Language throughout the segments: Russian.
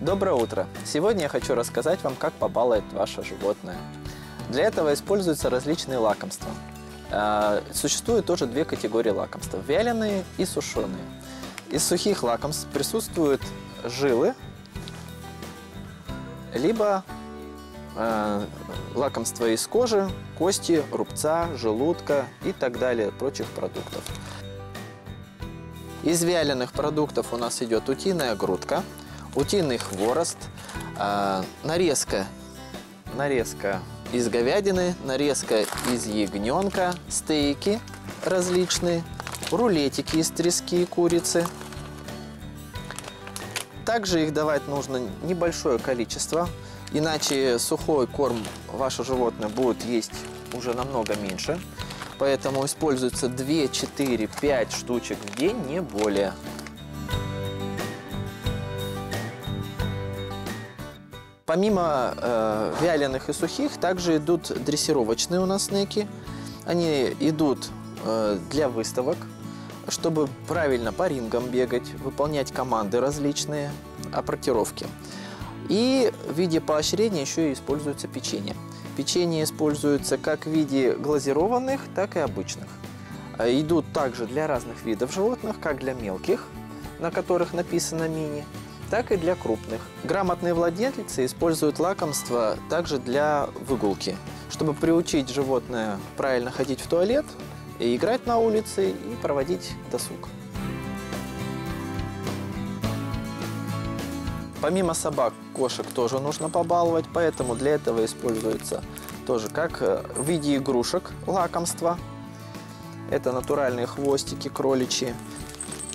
Доброе утро! Сегодня я хочу рассказать вам, как побаловать ваше животное. Для этого используются различные лакомства. Э, Существует тоже две категории лакомств – вяленые и сушеные. Из сухих лакомств присутствуют жилы, либо э, лакомства из кожи, кости, рубца, желудка и так далее, прочих продуктов. Из вяленых продуктов у нас идет утиная грудка, утиный хворост, э, нарезка, нарезка из говядины, нарезка из ягненка, стейки различные, рулетики из трески и курицы. Также их давать нужно небольшое количество, иначе сухой корм ваше животное будет есть уже намного меньше. Поэтому используется 2, 4, 5 штучек в день, не более. Помимо э, вяленых и сухих, также идут дрессировочные у нас снеки. Они идут э, для выставок, чтобы правильно по рингам бегать, выполнять команды различные, апортировки. И в виде поощрения еще и используется печенье. Печенье используется как в виде глазированных, так и обычных. А Идут также для разных видов животных, как для мелких, на которых написано мини, так и для крупных. Грамотные владельцы используют лакомство также для выгулки, чтобы приучить животное правильно ходить в туалет, и играть на улице и проводить досуг. Помимо собак, кошек тоже нужно побаловать, поэтому для этого используется тоже как э, в виде игрушек лакомства. Это натуральные хвостики кроличьи.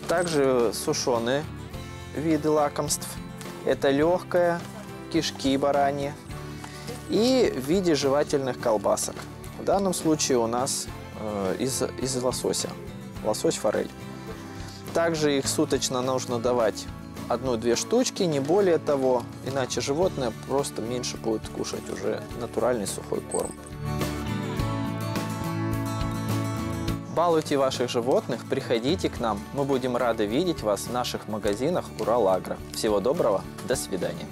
Также сушеные виды лакомств. Это легкое, кишки бараньи. И в виде жевательных колбасок. В данном случае у нас э, из, из лосося. Лосось форель. Также их суточно нужно давать одну-две штучки, не более того, иначе животное просто меньше будет кушать уже натуральный сухой корм. Балуйте ваших животных, приходите к нам. Мы будем рады видеть вас в наших магазинах Урал Агро. Всего доброго, до свидания.